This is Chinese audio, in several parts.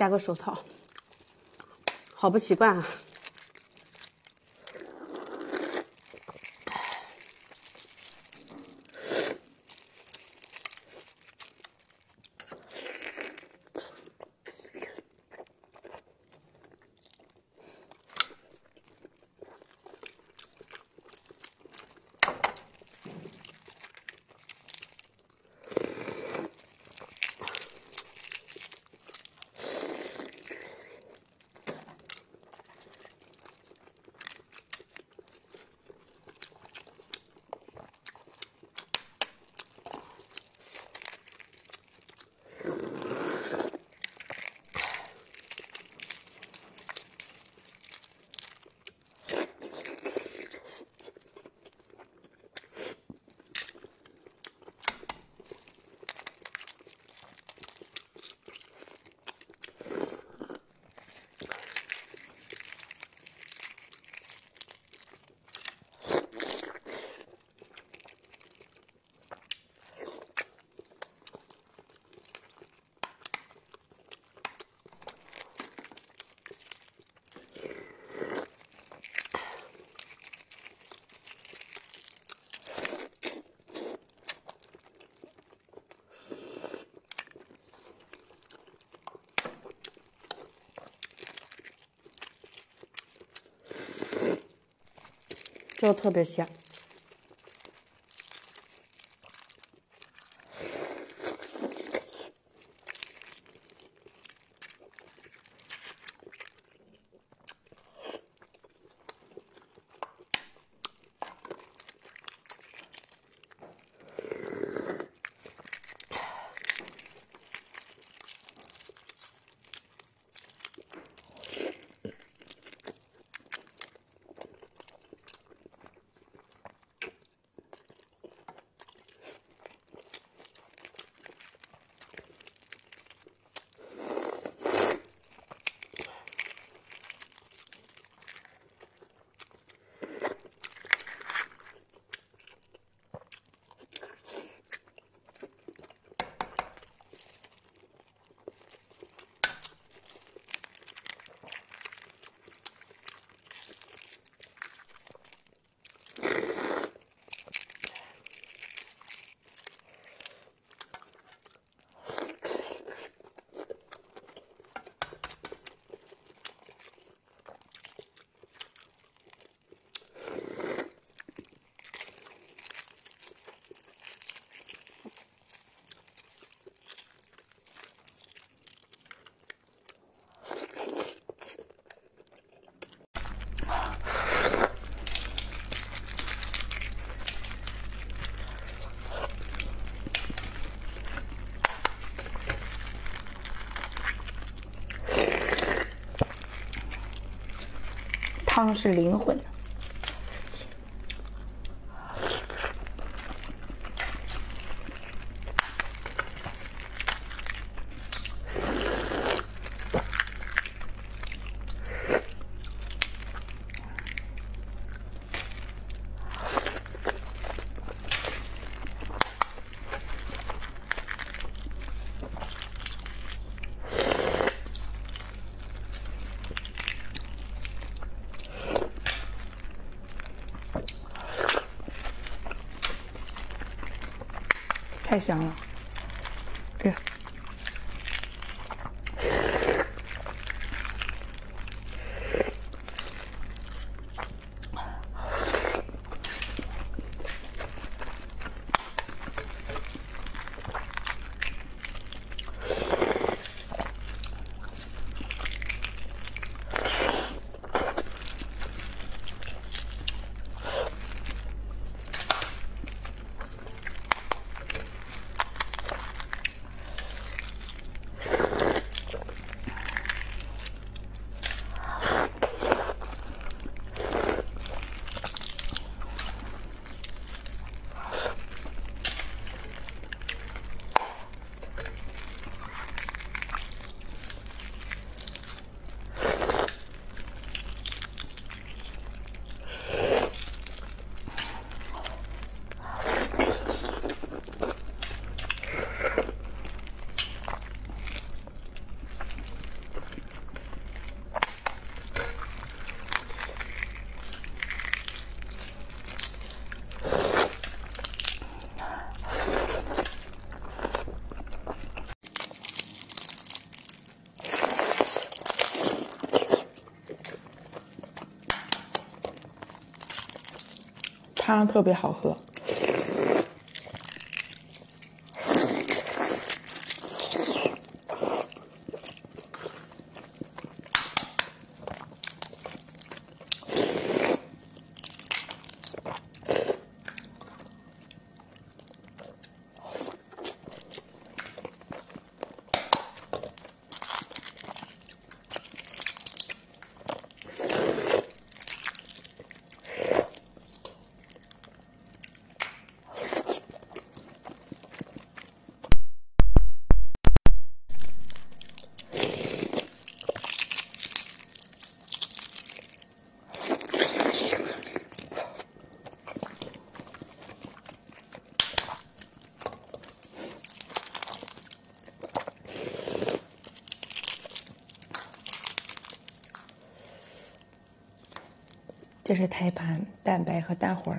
戴个手套，好不习惯啊。就特别香。汤是灵魂。太香了，对。汤特别好喝。这是胎盘、蛋白和蛋黄。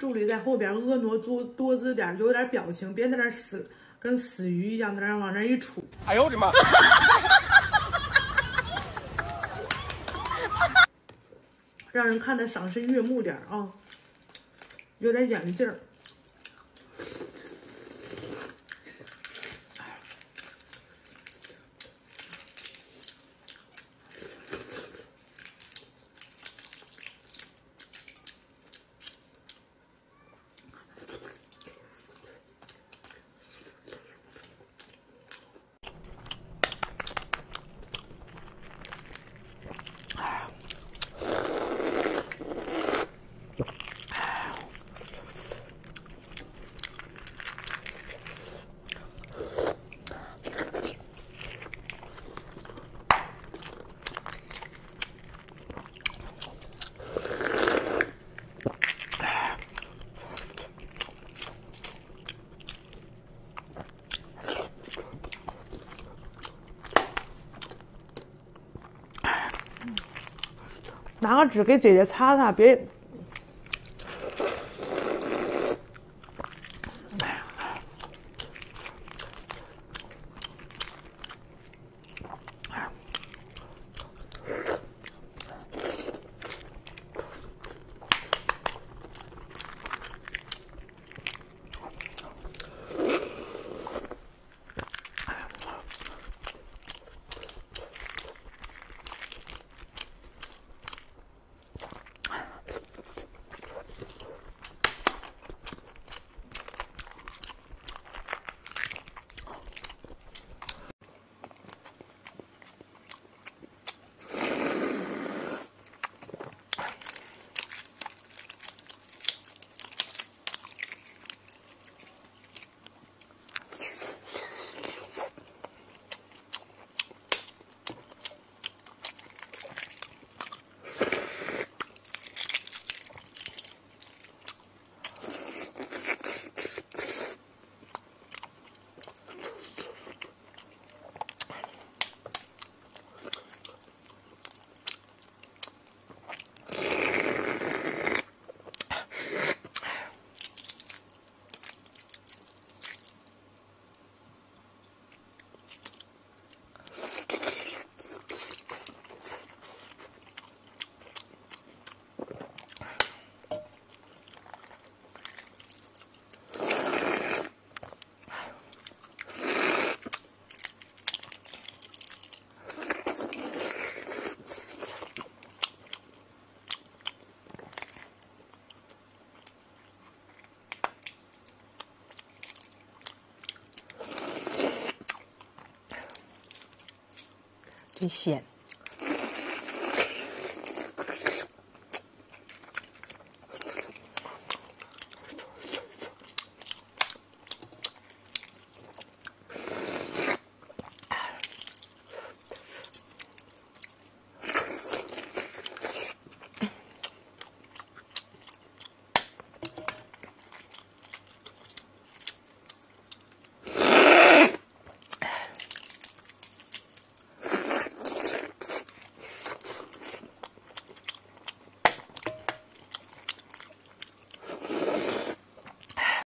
助理在后边婀娜多多姿点，有点表情，别在那死跟死鱼一样，在那往那一杵。哎呦我的妈！让人看着赏心悦目点啊，有点眼力劲儿。拿个纸给姐姐擦擦，别。很鲜。